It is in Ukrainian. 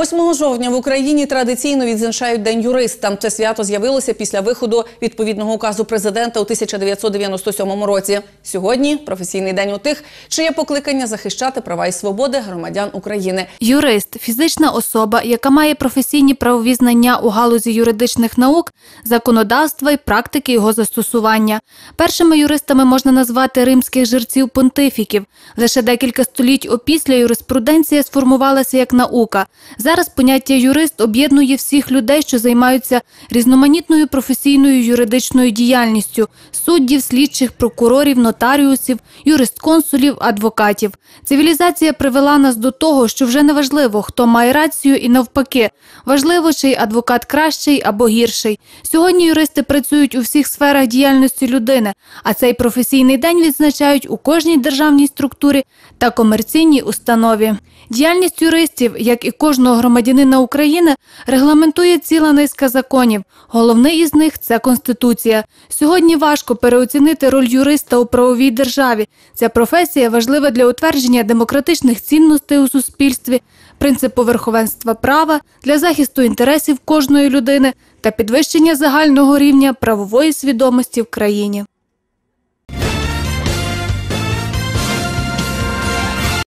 8 жовтня в Україні традиційно відзначають День юриста. Це свято з'явилося після виходу відповідного указу президента у 1997 році. Сьогодні професійний день у тих, чиє покликання захищати права і свободи громадян України. Юрист фізична особа, яка має професійні правові знання у галузі юридичних наук, законодавства і практики його застосування. Першими юристами можна назвати римських жерців понтифіків. Лише декілька століть опісля юриспруденція сформувалася як наука. Зараз поняття юрист об'єднує всіх людей, що займаються різноманітною професійною юридичною діяльністю суддів, слідчих, прокурорів, нотаріусів, юристконсулів, адвокатів. Цивілізація привела нас до того, що вже не важливо, хто має рацію, і навпаки, важливо, чий адвокат кращий або гірший. Сьогодні юристи працюють у всіх сферах діяльності людини, а цей професійний день відзначають у кожній державній структурі та комерційній установі. Діяльність юристів, як і кожного громадянина України, регламентує ціла низка законів. Головний із них це Конституція. Сьогодні важко переоцінити роль юриста у правовій державі. Ця професія важлива для утвердження демократичних цінностей у суспільстві, принципу верховенства права, для захисту інтересів кожної людини та підвищення загального рівня правової свідомості в країні.